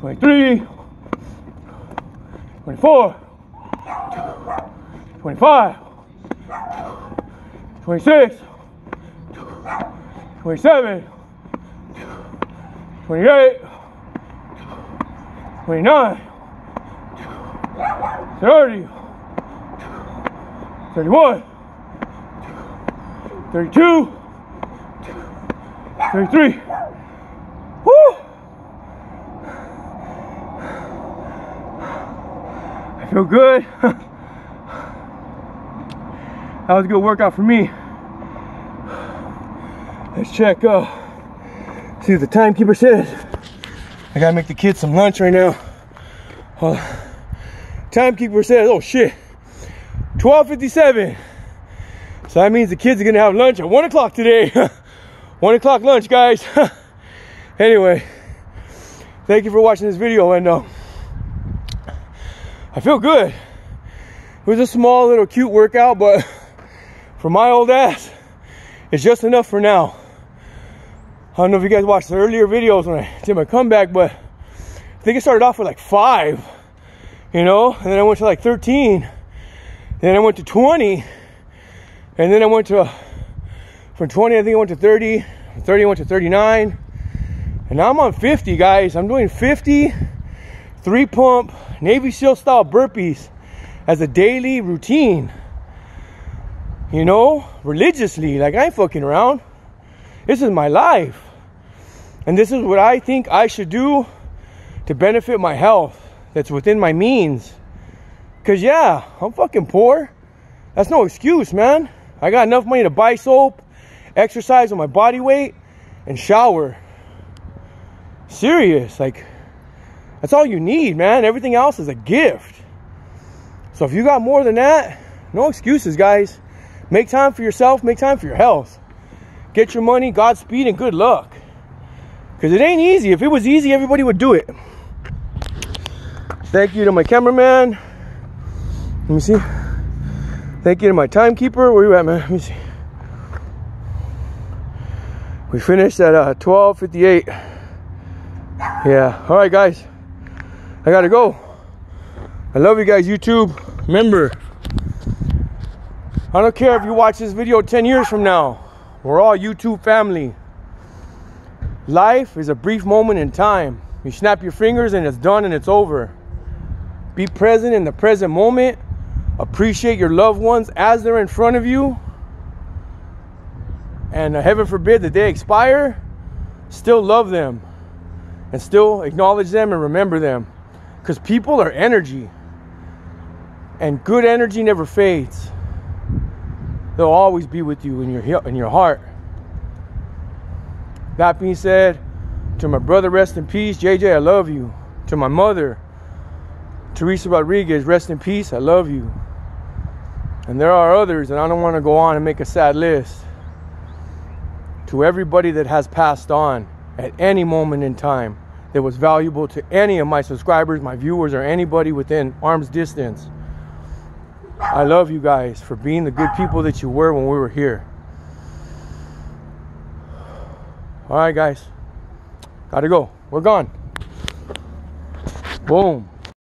23, 24, 25, 26, 27, 28, 29, 30, 31, 32, 33. Woo! Feel good. that was a good workout for me. Let's check uh see what the timekeeper says. I gotta make the kids some lunch right now. Uh, timekeeper says, oh shit, 12.57. So that means the kids are gonna have lunch at one o'clock today. one o'clock lunch, guys. anyway, thank you for watching this video and uh, I feel good. It was a small little cute workout, but for my old ass, it's just enough for now. I don't know if you guys watched the earlier videos when I did my comeback, but I think it started off with like five, you know, and then I went to like 13, then I went to 20, and then I went to, from 20, I think I went to 30, from 30 I went to 39, and now I'm on 50, guys. I'm doing 50 three pump Navy SEAL style burpees as a daily routine. You know, religiously, like I ain't fucking around. This is my life. And this is what I think I should do to benefit my health that's within my means. Cause yeah, I'm fucking poor. That's no excuse, man. I got enough money to buy soap, exercise on my body weight, and shower. Serious, like that's all you need, man. Everything else is a gift. So if you got more than that, no excuses, guys. Make time for yourself, make time for your health. Get your money, Godspeed, and good luck. Because it ain't easy. If it was easy, everybody would do it. Thank you to my cameraman. Let me see. Thank you to my timekeeper. Where you at, man? Let me see. We finished at uh, 12.58. Yeah. All right, guys. I gotta go. I love you guys, YouTube. Remember, I don't care if you watch this video 10 years from now. We're all YouTube family. Life is a brief moment in time. You snap your fingers and it's done and it's over. Be present in the present moment. Appreciate your loved ones as they're in front of you. And uh, heaven forbid that they expire, still love them and still acknowledge them and remember them. Because people are energy. And good energy never fades. They'll always be with you in your in your heart. That being said, to my brother, rest in peace. JJ, I love you. To my mother, Teresa Rodriguez, rest in peace. I love you. And there are others, and I don't want to go on and make a sad list. To everybody that has passed on at any moment in time that was valuable to any of my subscribers, my viewers, or anybody within arm's distance. I love you guys for being the good people that you were when we were here. All right, guys. Gotta go. We're gone. Boom.